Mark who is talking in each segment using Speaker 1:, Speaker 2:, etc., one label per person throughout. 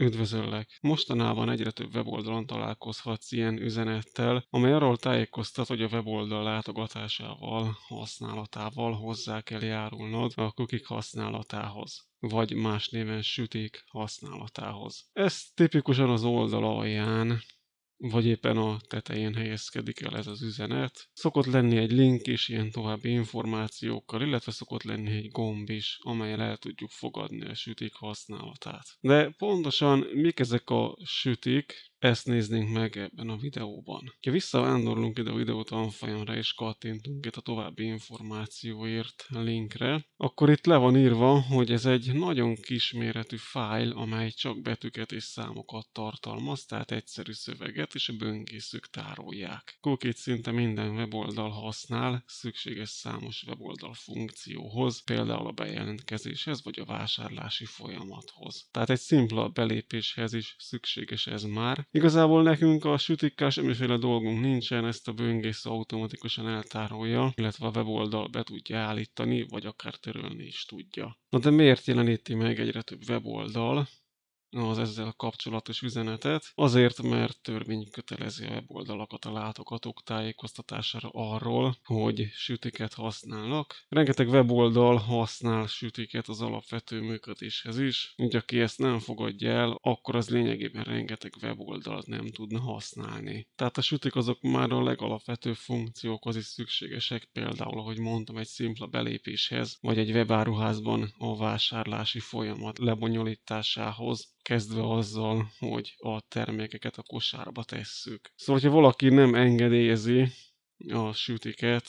Speaker 1: Üdvözöllek! Mostanában egyre több weboldalon találkozhatsz ilyen üzenettel, amely arról tájékoztat, hogy a weboldal látogatásával, használatával hozzá kell járulnod a cookie használatához vagy más néven süték használatához. Ez tipikusan az oldal alján vagy éppen a tetején helyezkedik el ez az üzenet. Szokott lenni egy link is ilyen további információkkal, illetve szokott lenni egy gomb is, amelyen el tudjuk fogadni a sütik használatát. De pontosan mik ezek a sütik, ezt néznénk meg ebben a videóban. Ha visszavándorlunk ide a videó tanfolyamra és kattintunk itt a további információért linkre, akkor itt le van írva, hogy ez egy nagyon kisméretű fájl, amely csak betűket és számokat tartalmaz, tehát egyszerű szöveget, és a böngészők tárolják. Kókét szinte minden weboldal használ, szükséges számos weboldal funkcióhoz, például a bejelentkezéshez vagy a vásárlási folyamathoz. Tehát egy szimpla belépéshez is szükséges ez már, Igazából nekünk a sütikkel semmiféle dolgunk nincsen, ezt a böngésző automatikusan eltárolja, illetve a weboldal be tudja állítani, vagy akár törölni is tudja. Na de miért jeleníti meg egyre több weboldal? Az ezzel kapcsolatos üzenetet, azért, mert törvény kötelezi a weboldalakat a látogatók tájékoztatására arról, hogy sütiket használnak. Rengeteg weboldal használ sütiket az alapvető működéshez is, így aki ezt nem fogadja el, akkor az lényegében rengeteg weboldalt nem tudna használni. Tehát a sütik azok már a legalapvetőbb funkciókhoz is szükségesek, például, ahogy mondtam, egy szimpla belépéshez, vagy egy webáruházban a vásárlási folyamat lebonyolításához, kezdve azzal, hogy a termékeket a kosárba tesszük. Szóval, hogyha valaki nem engedélyezi a sütiket,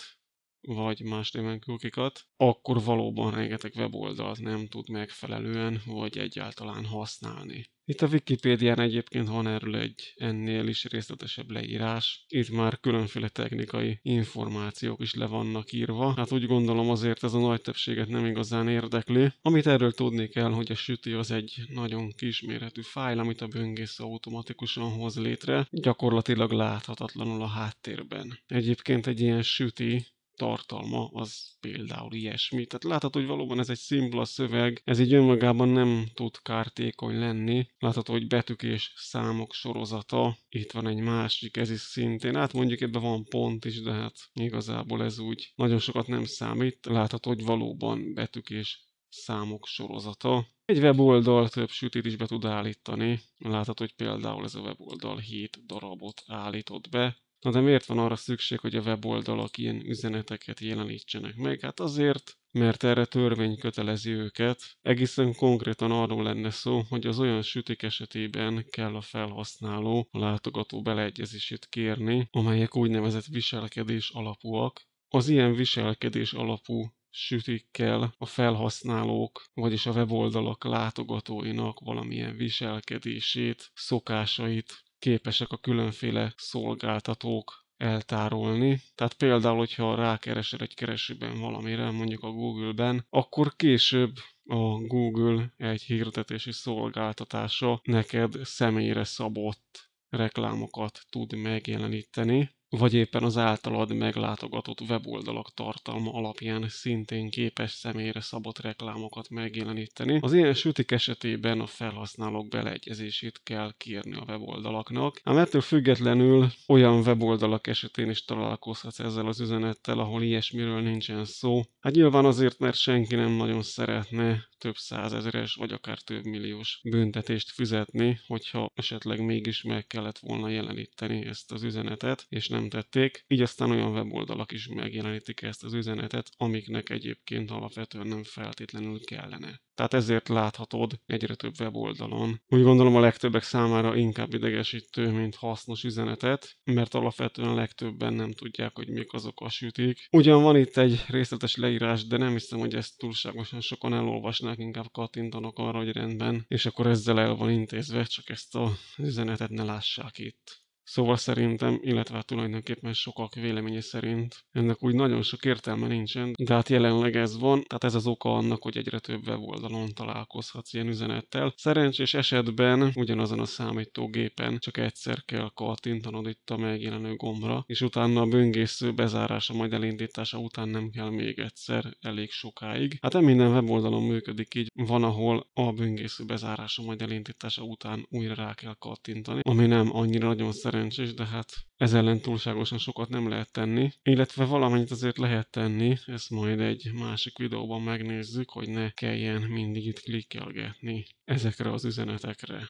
Speaker 1: vagy más néven kukikat, akkor valóban rengeteg weboldalt nem tud megfelelően, vagy egyáltalán használni. Itt a Wikipédián egyébként van erről egy ennél is részletesebb leírás. Itt már különféle technikai információk is le vannak írva. Hát úgy gondolom azért ez a nagy többséget nem igazán érdekli. Amit erről tudni kell, hogy a süti az egy nagyon kisméretű fájl, amit a böngész automatikusan hoz létre, gyakorlatilag láthatatlanul a háttérben. Egyébként egy ilyen süti tartalma az például ilyesmi. Tehát látható, hogy valóban ez egy szimpla szöveg, ez így önmagában nem tud kártékony lenni. Látható, hogy betűk és számok sorozata. Itt van egy másik, ez is szintén. Hát mondjuk ebben van pont is, de hát igazából ez úgy nagyon sokat nem számít. Látható, hogy valóban betűk és számok sorozata. Egy weboldal több sütit is be tud állítani. Látható, hogy például ez a weboldal 7 darabot állított be. Na de miért van arra szükség, hogy a weboldalak ilyen üzeneteket jelenítsenek meg? Hát azért, mert erre törvény kötelezi őket. Egészen konkrétan arról lenne szó, hogy az olyan sütik esetében kell a felhasználó a látogató beleegyezését kérni, amelyek úgynevezett viselkedés alapúak. Az ilyen viselkedés alapú sütikkel a felhasználók, vagyis a weboldalak látogatóinak valamilyen viselkedését, szokásait képesek a különféle szolgáltatók eltárolni. Tehát például, hogyha rákeresel egy keresőben valamire, mondjuk a Google-ben, akkor később a Google egy hirdetési szolgáltatása neked személyre szabott reklámokat tud megjeleníteni, vagy éppen az általad meglátogatott weboldalak tartalma alapján szintén képes személyre szabott reklámokat megjeleníteni. Az ilyen sütik esetében a felhasználók beleegyezését kell kérni a weboldalaknak, ám ettől függetlenül olyan weboldalak esetén is találkozhatsz ezzel az üzenettel, ahol ilyesmiről nincsen szó. Hát nyilván azért, mert senki nem nagyon szeretne több százezeres vagy akár több milliós büntetést fizetni, hogyha esetleg mégis meg kellett volna jeleníteni ezt az üzenetet, és nem tették. Így aztán olyan weboldalak is megjelenítik ezt az üzenetet, amiknek egyébként alapvetően nem feltétlenül kellene. Tehát ezért láthatod egyre több weboldalon. Úgy gondolom a legtöbbek számára inkább idegesítő, mint hasznos üzenetet, mert alapvetően a legtöbben nem tudják, hogy mik azok a sütik. Ugyan van itt egy részletes leírás, de nem hiszem, hogy ezt túlságosan sokan elolvasnák, inkább kattintanak arra, hogy rendben, és akkor ezzel el van intézve, csak ezt a üzenetet ne lássák itt. Szóval szerintem, illetve hát tulajdonképpen sokak véleménye szerint ennek úgy nagyon sok értelme nincsen, de hát jelenleg ez van, tehát ez az oka annak, hogy egyre több weboldalon találkozhatsz ilyen üzenettel. Szerencsés esetben ugyanazon a számítógépen csak egyszer kell kattintanod itt a megjelenő gombra, és utána a böngésző bezárása majd elindítása után nem kell még egyszer elég sokáig. Hát nem minden weboldalon működik így, van ahol a böngésző bezárása majd elindítása után újra rá kell kattintani, ami nem annyira nagyon szerencsés, de hát ez ellen túlságosan sokat nem lehet tenni, illetve valamennyit azért lehet tenni, ezt majd egy másik videóban megnézzük, hogy ne kelljen mindig itt klikkelgetni ezekre az üzenetekre.